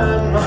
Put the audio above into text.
and